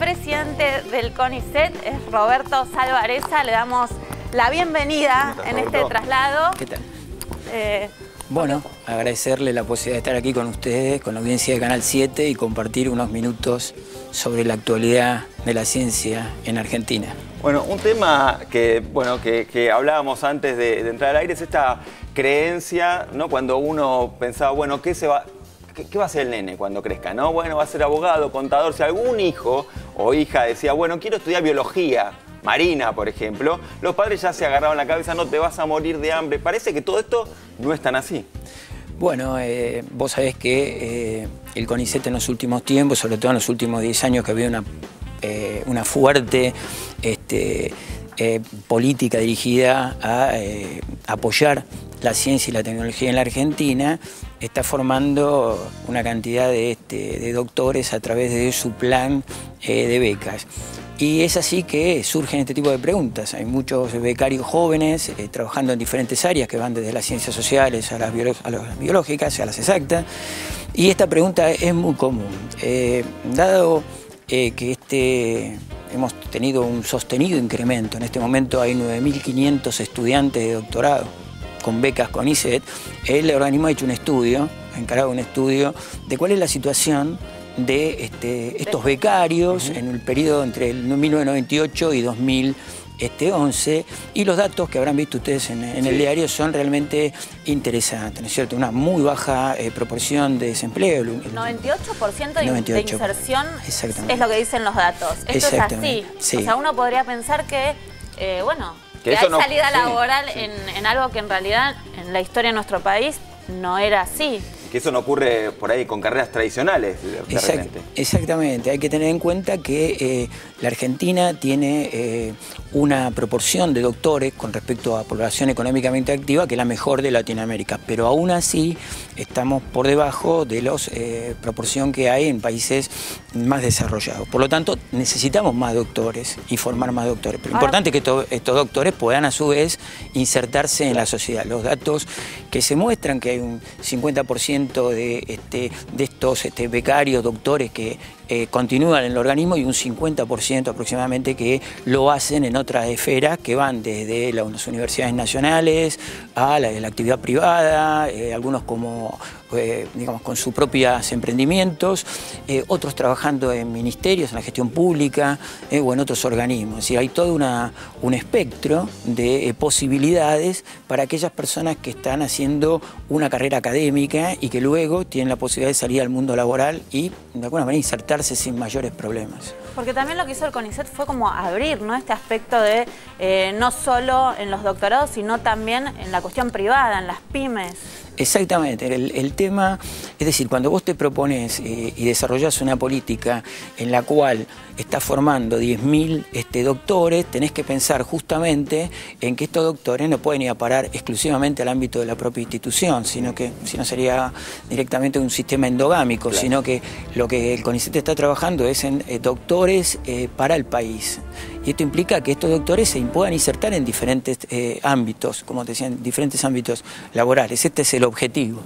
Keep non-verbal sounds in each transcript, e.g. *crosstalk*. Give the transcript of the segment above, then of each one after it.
presidente del CONICET es Roberto Salvareza. Le damos la bienvenida en este traslado. ¿Qué tal? Eh, bueno, agradecerle la posibilidad de estar aquí con ustedes, con la audiencia de Canal 7 y compartir unos minutos sobre la actualidad de la ciencia en Argentina. Bueno, un tema que, bueno, que, hablábamos antes de, entrar al aire es esta creencia, ¿no? Cuando uno pensaba, bueno, ¿qué se va, ¿Qué, va a ser el nene cuando crezca? ¿no? Bueno, va a ser abogado, contador. Si algún hijo o hija decía, bueno, quiero estudiar biología, marina, por ejemplo, los padres ya se agarraban la cabeza, no te vas a morir de hambre. Parece que todo esto no es tan así. Bueno, eh, vos sabés que eh, el CONICET en los últimos tiempos, sobre todo en los últimos 10 años, que había una, eh, una fuerte este, política dirigida a apoyar la ciencia y la tecnología en la Argentina, está formando una cantidad de, este, doctores a través de su plan eh, de becas. Y es así que surgen este tipo de preguntas. Hay muchos becarios jóvenes eh, trabajando en diferentes áreas que van desde las ciencias sociales a las, biológicas, a las exactas. Y esta pregunta es muy común. Eh, dado que este, hemos tenido un sostenido incremento, en este momento hay 9.500 estudiantes de doctorado con becas con ICET, el organismo ha hecho un estudio, ha encargado un estudio de cuál es la situación de este, estos becarios en el periodo entre el 1998 y 2011 y los datos que habrán visto ustedes en, el diario son realmente interesantes, ¿no es cierto? Una muy baja eh, proporción de desempleo. El 98%, de, inserción es lo que dicen los datos. Esto es así. O sea, uno podría pensar que, eh, bueno, que, hay salida laboral En, algo que en realidad en la historia de nuestro país no era así. Que eso no ocurre por ahí con carreras tradicionales. exactamente, hay que tener en cuenta que eh, la Argentina tiene eh, una proporción de doctores con respecto a población económicamente activa que es la mejor de Latinoamérica, pero aún así estamos por debajo de la eh, proporción que hay en países más desarrollados. Por lo tanto, necesitamos más doctores y formar más doctores. Pero lo importante es que estos doctores puedan a su vez insertarse en la sociedad. Los datos que se muestran que hay un 50% de, este, de estos este, becarios, doctores que eh, continúan en el organismo y un 50% aproximadamente que lo hacen en otras esferas que van desde las universidades nacionales a la, actividad privada, eh, algunos como eh, digamos, con sus propios emprendimientos, otros trabajando en ministerios, en la gestión pública o en otros organismos. Hay todo una, un espectro de posibilidades para aquellas personas que están haciendo una carrera académica y que luego tienen la posibilidad de salir al mundo laboral y de alguna manera insertar sin mayores problemas. Porque también lo que hizo el CONICET fue como abrir ¿no? este aspecto de eh, no solo en los doctorados, sino también en la cuestión privada, en las pymes. Exactamente, el, tema, es decir, cuando vos te propones eh, y desarrollas una política en la cual estás formando 10.000 este, doctores, tenés que pensar justamente en que estos doctores no pueden ir a parar exclusivamente al ámbito de la propia institución, sino que si no sería directamente un sistema endogámico, sino que lo que el CONICET está trabajando es en eh, doctores eh, para el país. Y esto implica que estos doctores se puedan insertar en diferentes ámbitos, como te decía, en diferentes ámbitos laborales. Este es el objetivo.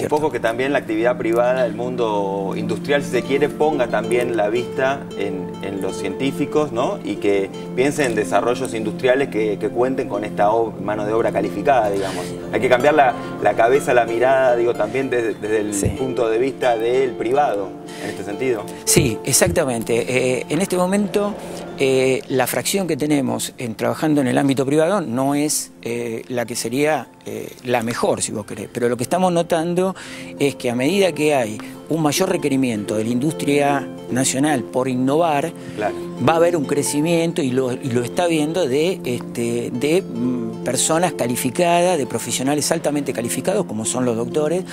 Un poco que también la actividad privada, el mundo industrial, si se quiere, ponga también la vista en, los científicos, ¿no? Y que piensen en desarrollos industriales que, cuenten con esta mano de obra calificada, digamos. Hay que cambiar la, cabeza, la mirada, digo, también desde, el punto de vista del privado, en este sentido. Sí, exactamente. Eh, en este momento eh, la fracción que tenemos en trabajando en el ámbito privado no es eh, la que sería eh, la mejor, si vos querés, pero lo que estamos notando es que a medida que hay un mayor requerimiento de la industria nacional por innovar, va a haber un crecimiento y lo, está viendo de, este, de mm, personas calificadas, de profesionales altamente calificados, como son los doctores,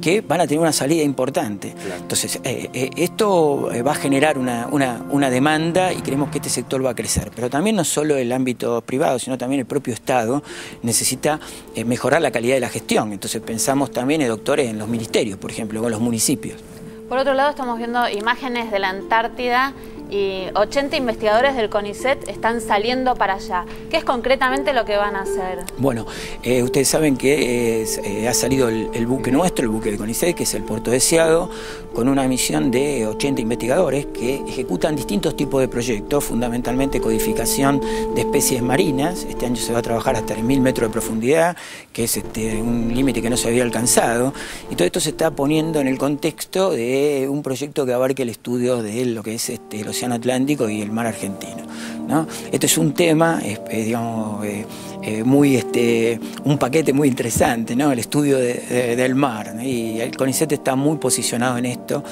que van a tener una salida importante. Entonces, eh, eh, esto va a generar una, una, demanda y creemos que este sector va a crecer. Pero también no solo el ámbito privado, sino también el propio Estado necesita eh, mejorar la calidad de la gestión. Entonces pensamos también en doctores en los ministerios, por ejemplo, o en los municipios. Por otro lado, estamos viendo imágenes de la Antártida y 80 investigadores del CONICET están saliendo para allá. ¿Qué es concretamente lo que van a hacer? Bueno, eh, ustedes saben que eh, ha salido el, buque nuestro, el buque del CONICET, que es el Puerto Deseado, con una misión de 80 investigadores que ejecutan distintos tipos de proyectos, fundamentalmente codificación de especies marinas. Este año se va a trabajar hasta 1000 metros de profundidad, que es este, un límite que no se había alcanzado. Y todo esto se está poniendo en el contexto de un proyecto que abarque el estudio de lo que es este, el Océano Atlántico y el mar argentino. ¿no? Este es un tema, eh, digamos, eh, eh, muy, este, un paquete muy interesante, ¿no? el estudio del mar. Y el CONICET está muy posicionado en esto,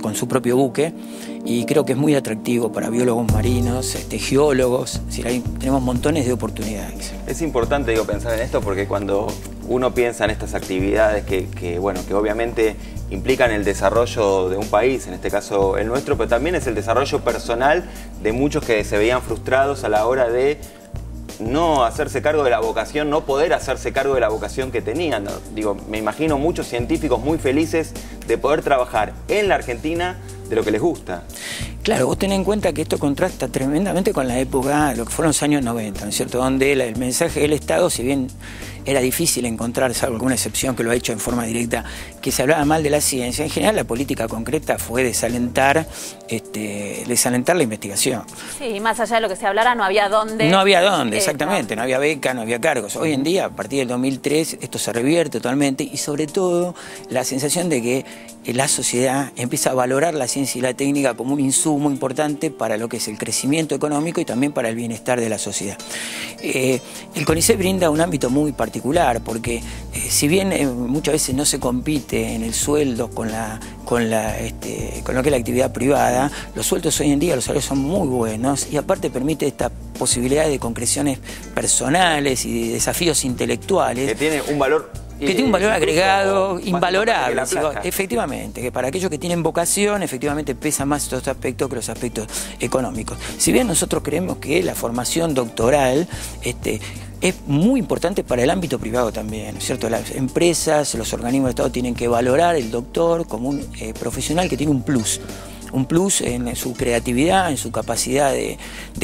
con su propio buque, y creo que es muy atractivo para biólogos marinos, este, geólogos, tenemos montones de oportunidades. Es importante digo, pensar en esto porque cuando uno piensa en estas actividades que, bueno, que obviamente implican el desarrollo de un país, en este caso el nuestro, pero también es el desarrollo personal de muchos que se veían frustrados a la hora de no hacerse cargo de la vocación, no poder hacerse cargo de la vocación que tenían. Digo, me imagino muchos científicos muy felices de poder trabajar en la Argentina de lo que les gusta. Claro, vos tenés en cuenta que esto contrasta tremendamente con la época, lo que fueron los años 90, ¿no es cierto? Donde el mensaje del Estado, si bien era difícil encontrar, salvo alguna excepción que lo ha hecho en forma directa, que se hablaba mal de la ciencia. En general la política concreta fue desalentar, este, desalentar la investigación. Sí, más allá de lo que se hablara, no había dónde. No había dónde, exactamente, no había beca, no había cargos. Hoy en día, a partir del 2003, esto se revierte totalmente y sobre todo la sensación de que la sociedad empieza a valorar la ciencia y la técnica como un insumo importante para lo que es el crecimiento económico y también para el bienestar de la sociedad. Eh, el CONICET brinda un ámbito muy particular porque eh, si bien eh, muchas veces no se compite en el sueldo con la con la este, con lo que es la actividad privada, los sueldos hoy en día, los salarios son muy buenos y aparte permite esta posibilidad de concreciones personales y de desafíos intelectuales. Que tiene un valor que tiene un valor agregado invalorable. efectivamente, que para aquellos que tienen vocación, efectivamente pesa más estos aspectos que los aspectos económicos. Si bien nosotros creemos que la formación doctoral este, es muy importante para el ámbito privado también, cierto? Las empresas, los organismos de Estado tienen que valorar el doctor como un eh, profesional que tiene un plus un plus en su creatividad, en su capacidad de,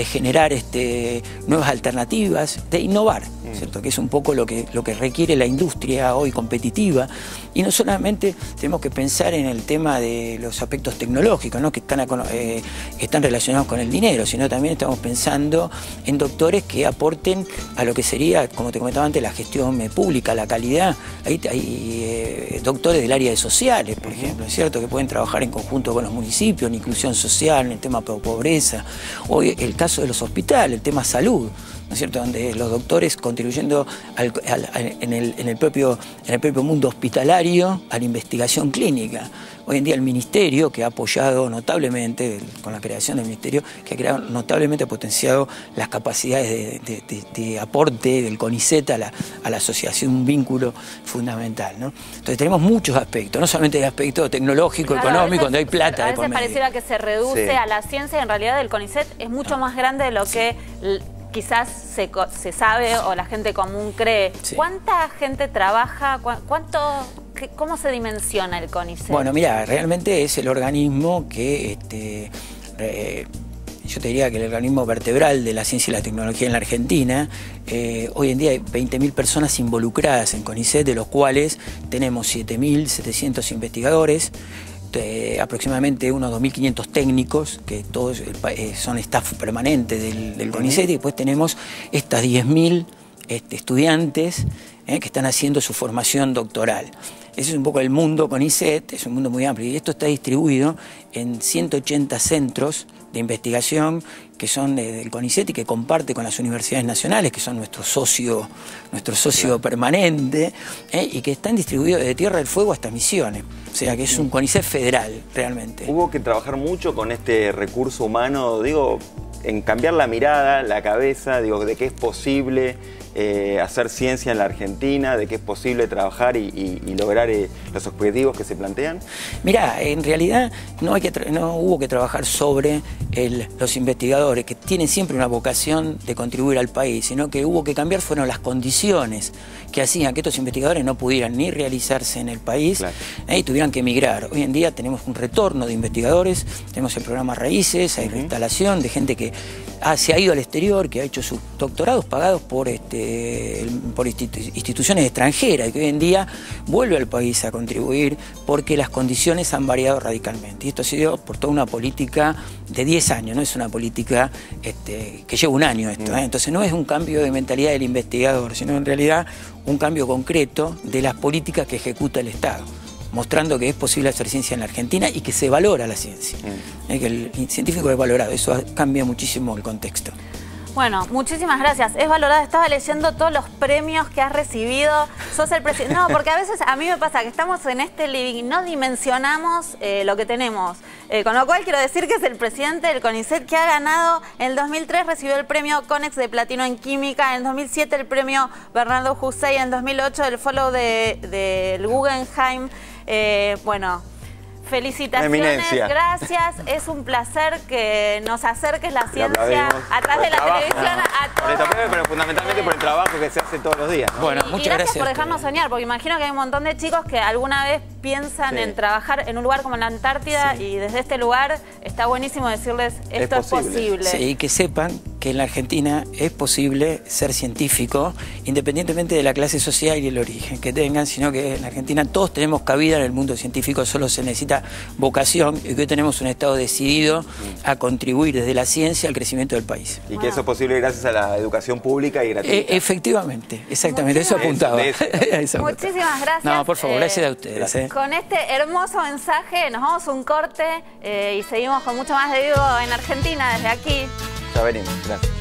generar este, nuevas alternativas, de innovar, mm. ¿cierto? que es un poco lo que, lo que requiere la industria hoy competitiva. Y no solamente tenemos que pensar en el tema de los aspectos tecnológicos ¿no? que, están, eh, están relacionados con el dinero, sino también estamos pensando en doctores que aporten a lo que sería, como te comentaba antes, la gestión pública, la calidad. Hay, hay eh, doctores del área de sociales, por ejemplo, ¿es cierto? que pueden trabajar en conjunto con los municipios en inclusión social, en el tema de pobreza, hoy el caso de los hospitales, el tema salud, ¿no es cierto? Donde los doctores contribuyendo en, el, propio, en el propio mundo hospitalario a la investigación clínica. Hoy en día el Ministerio, que ha apoyado notablemente, con la creación del Ministerio, que ha creado notablemente potenciado las capacidades de, aporte del CONICET a la, a la, asociación, un vínculo fundamental. ¿no? Entonces tenemos muchos aspectos, no solamente el aspecto tecnológico, económico, donde hay plata. A veces pareciera que se reduce a la ciencia y en realidad el CONICET es mucho más grande de lo que quizás se, se, sabe o la gente común cree. ¿Cuánta gente trabaja? ¿Cuánto, ¿Cómo se dimensiona el CONICET? Bueno, mira, realmente es el organismo que, este, yo te diría que el organismo vertebral de la ciencia y la tecnología en la Argentina. Eh, hoy en día hay 20.000 personas involucradas en CONICET, de los cuales tenemos 7.700 investigadores, aproximadamente unos 2.500 técnicos, que todos eh, son staff permanente del, CONICET, y después tenemos estas 10.000 este, estudiantes eh, que están haciendo su formación doctoral. Ese es un poco el mundo CONICET, es un mundo muy amplio, y esto está distribuido en 180 centros de investigación que son del CONICET y que comparte con las universidades nacionales, que son nuestro socio, nuestro socio permanente, eh, y que están distribuidos de Tierra del Fuego hasta Misiones. O sea que es un CONICET federal, realmente. Hubo que trabajar mucho con este recurso humano, digo, en cambiar la mirada, la cabeza, digo, de que es posible eh, hacer ciencia en la Argentina, de que es posible trabajar y, lograr eh, los objetivos que se plantean? Mira, en realidad no, hay que no hubo que trabajar sobre los investigadores, que tienen siempre una vocación de contribuir al país, sino que hubo que cambiar fueron las condiciones que hacían que estos investigadores no pudieran ni realizarse en el país eh, y tuvieran que emigrar. Hoy en día tenemos un retorno de investigadores, tenemos el programa Raíces, hay reinstalación de gente que se ha ido al exterior, que ha hecho sus doctorados pagados por, este, por instituciones extranjeras y que hoy en día vuelve al país a contribuir porque las condiciones han variado radicalmente. Y esto ha sido por toda una política de 10 años, no es una política este, que lleva un año esto. ¿eh? Entonces no es un cambio de mentalidad del investigador, sino en realidad un cambio concreto de las políticas que ejecuta el Estado mostrando que es posible hacer ciencia en la Argentina y que se valora la ciencia, mm. que el científico es valorado, eso cambia muchísimo el contexto. Bueno, muchísimas gracias. Es valorada. Estaba leyendo todos los premios que has recibido. Sos el presidente. No, porque a veces a mí me pasa que estamos en este living y no dimensionamos eh, lo que tenemos. Eh, con lo cual quiero decir que es el presidente del CONICET que ha ganado. En el 2003 recibió el premio CONEX de Platino en Química. En el 2007 el premio Bernardo Hussein. En el 2008 el Follow del de, Guggenheim. Eh, bueno, Felicitaciones, gracias. Es un placer que nos acerques la ciencia atrás de la televisión a todos. pero fundamentalmente por el trabajo que se hace todos los días. Bueno, muchas gracias. gracias por dejarnos soñar, porque imagino que hay un montón de chicos que alguna vez piensan en trabajar en un lugar como la Antártida y desde este lugar está buenísimo decirles esto es posible. Sí, y que sepan que en la Argentina es posible ser científico independientemente de la clase social y el origen que tengan, sino que en la Argentina todos tenemos cabida en el mundo científico, solo se necesita vocación y que hoy tenemos un Estado decidido a contribuir desde la ciencia al crecimiento del país. Y que eso es posible gracias a la educación pública y gratuita. E, efectivamente, exactamente, *laughs* eso apuntaba. Muchísimas gracias. No, por favor, gracias a ustedes. Eh. Con este hermoso mensaje nos vamos a un corte eh, y seguimos con mucho más de vivo en Argentina desde aquí. Ya venimos, gracias.